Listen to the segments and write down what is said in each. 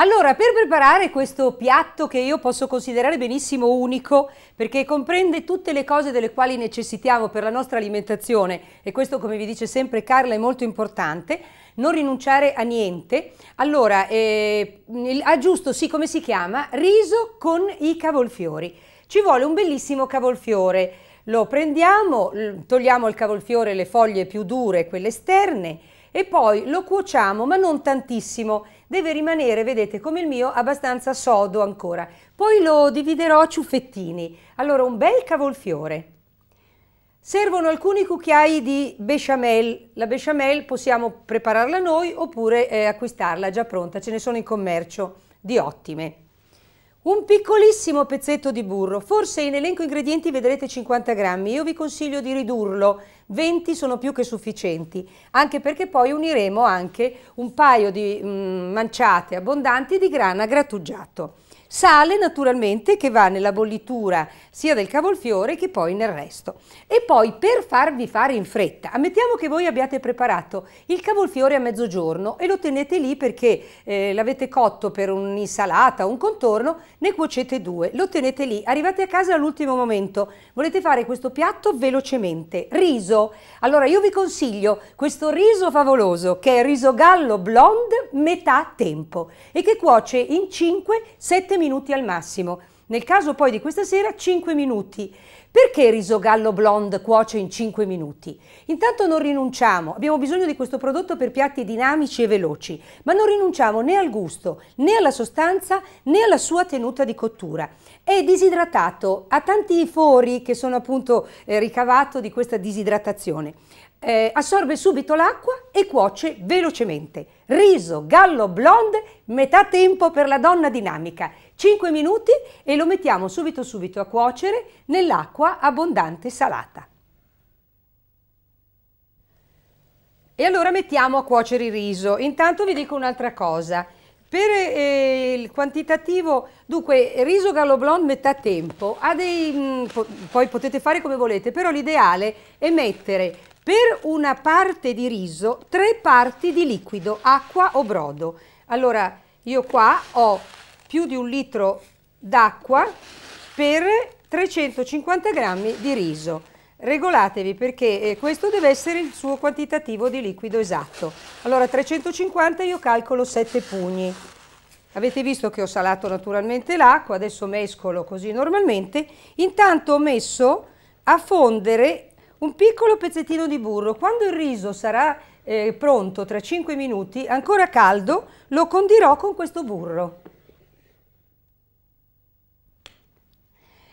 Allora, per preparare questo piatto che io posso considerare benissimo unico, perché comprende tutte le cose delle quali necessitiamo per la nostra alimentazione, e questo come vi dice sempre Carla è molto importante, non rinunciare a niente. Allora, eh, ah, giusto, sì, come si chiama? Riso con i cavolfiori. Ci vuole un bellissimo cavolfiore. Lo prendiamo, togliamo il cavolfiore, le foglie più dure, quelle esterne, e poi lo cuociamo, ma non tantissimo, deve rimanere, vedete come il mio, abbastanza sodo ancora. Poi lo dividerò a ciuffettini. Allora un bel cavolfiore. Servono alcuni cucchiai di bechamel. La bechamel possiamo prepararla noi oppure eh, acquistarla già pronta, ce ne sono in commercio di ottime. Un piccolissimo pezzetto di burro, forse in elenco ingredienti vedrete 50 grammi, io vi consiglio di ridurlo, 20 sono più che sufficienti, anche perché poi uniremo anche un paio di mm, manciate abbondanti di grana grattugiato. Sale naturalmente che va nella bollitura sia del cavolfiore che poi nel resto. E poi per farvi fare in fretta, ammettiamo che voi abbiate preparato il cavolfiore a mezzogiorno e lo tenete lì perché eh, l'avete cotto per un'insalata un contorno, ne cuocete due, lo tenete lì, arrivate a casa all'ultimo momento, volete fare questo piatto velocemente, riso. Allora io vi consiglio questo riso favoloso che è riso gallo blonde metà tempo e che cuoce in 5-7 minuti al massimo. Nel caso poi di questa sera 5 minuti. Perché riso gallo blonde cuoce in 5 minuti? Intanto non rinunciamo, abbiamo bisogno di questo prodotto per piatti dinamici e veloci, ma non rinunciamo né al gusto, né alla sostanza, né alla sua tenuta di cottura. È disidratato, ha tanti fori che sono appunto eh, ricavato di questa disidratazione eh, assorbe subito l'acqua e cuoce velocemente. Riso gallo blonde, metà tempo per la donna dinamica. 5 minuti e lo mettiamo subito subito a cuocere nell'acqua abbondante salata. E allora mettiamo a cuocere il riso. Intanto vi dico un'altra cosa. Per eh, il quantitativo, dunque, riso gallo blonde metà tempo, dei, mh, mm, po poi potete fare come volete, però l'ideale è mettere per una parte di riso tre parti di liquido, acqua o brodo. Allora io qua ho più di un litro d'acqua per 350 grammi di riso. Regolatevi perché eh, questo deve essere il suo quantitativo di liquido esatto. Allora 350 io calcolo 7 pugni. Avete visto che ho salato naturalmente l'acqua, adesso mescolo così normalmente. Intanto ho messo a fondere un piccolo pezzettino di burro. Quando il riso sarà eh, pronto tra 5 minuti, ancora caldo, lo condirò con questo burro.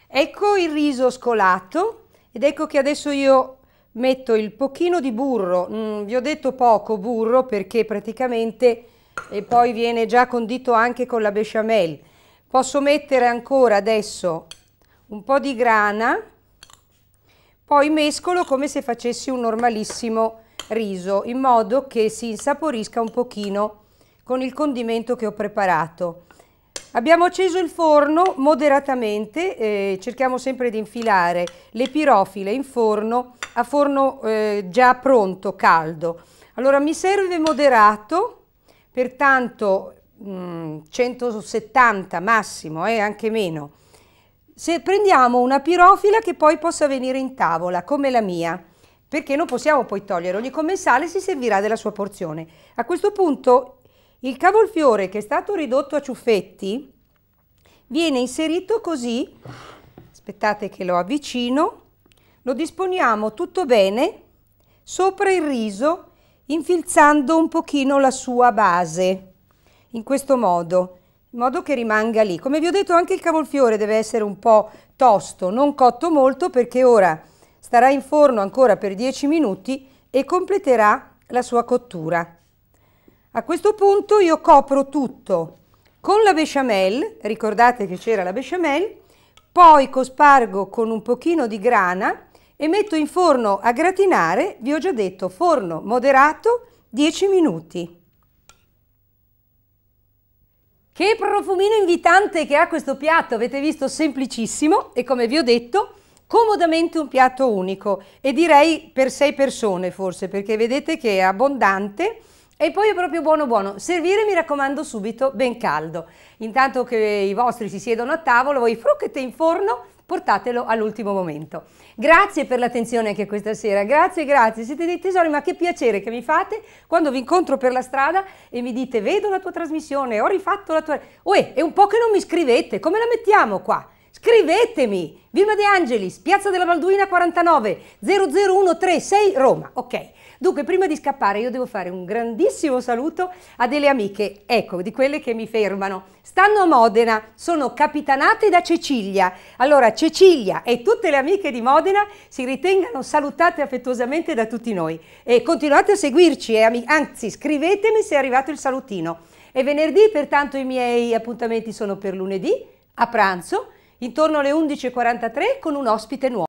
Ecco il riso scolato ed ecco che adesso io metto il pochino di burro, mm, vi ho detto poco burro perché praticamente e poi viene già condito anche con la bechamel. Posso mettere ancora adesso un po' di grana poi mescolo come se facessi un normalissimo riso, in modo che si insaporisca un pochino con il condimento che ho preparato. Abbiamo acceso il forno moderatamente, eh, cerchiamo sempre di infilare le pirofile in forno, a forno eh, già pronto, caldo. Allora mi serve moderato, pertanto mh, 170 massimo, eh, anche meno, se prendiamo una pirofila che poi possa venire in tavola, come la mia, perché non possiamo poi togliere, ogni commensale si servirà della sua porzione. A questo punto il cavolfiore che è stato ridotto a ciuffetti viene inserito così, aspettate che lo avvicino, lo disponiamo tutto bene sopra il riso infilzando un pochino la sua base, in questo modo in modo che rimanga lì. Come vi ho detto anche il cavolfiore deve essere un po' tosto, non cotto molto perché ora starà in forno ancora per 10 minuti e completerà la sua cottura. A questo punto io copro tutto con la bechamel, ricordate che c'era la bechamel, poi cospargo con un pochino di grana e metto in forno a gratinare, vi ho già detto forno moderato 10 minuti. Che profumino invitante che ha questo piatto, avete visto semplicissimo e come vi ho detto comodamente un piatto unico e direi per sei persone forse perché vedete che è abbondante E poi è proprio buono buono. Servire mi raccomando subito ben caldo. Intanto che i vostri si siedono a tavolo, voi frucchete in forno, portatelo all'ultimo momento. Grazie per l'attenzione anche questa sera, grazie, grazie, siete dei tesori, ma che piacere che mi fate quando vi incontro per la strada e mi dite vedo la tua trasmissione, ho rifatto la tua... Uè, è un po' che non mi scrivete, come la mettiamo qua? Scrivetemi! Vilma De Angelis, Piazza della Valduina 49 00136 Roma. Ok. Dunque, prima di scappare io devo fare un grandissimo saluto a delle amiche, ecco, di quelle che mi fermano. Stanno a Modena, sono capitanate da Cecilia. Allora, Cecilia e tutte le amiche di Modena si ritengano salutate affettuosamente da tutti noi. E continuate a seguirci, e anzi, scrivetemi se è arrivato il salutino. E venerdì, pertanto, i miei appuntamenti sono per lunedì, a pranzo, intorno alle 11.43 con un ospite nuovo.